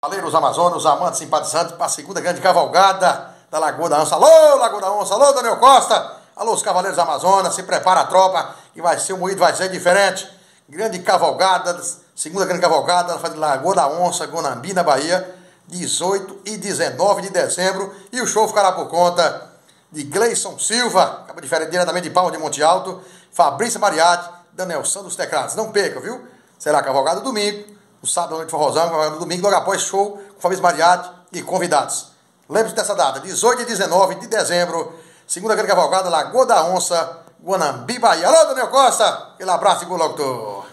Valeiros Amazonas, amantes simpatizantes para a segunda grande cavalgada da Lagoa da Onça. Alô, Lagoa da Onça, alô, Daniel Costa. Alô, os Cavaleiros Amazonas, se prepara a tropa, que vai ser, o moído vai ser diferente. Grande cavalgada, segunda grande cavalgada da Lagoa da Onça, Gonambi, na Bahia, 18 e 19 de dezembro. E o show ficará por conta de Gleison Silva, acaba diferente diretamente de Palma de Monte Alto, Fabrício Mariatti, Daniel Santos Teclados. Não perca, viu? Será cavalgada domingo no sábado à noite forrozão, no domingo, logo após show com Fabrício Mariatti e convidados. Lembre-se dessa data, 18 e 19 de dezembro, segunda grande cavalgada, Lagoa da Onça, Guanambi, Bahia. Alô, Daniel Costa, aquele abraço e locutor.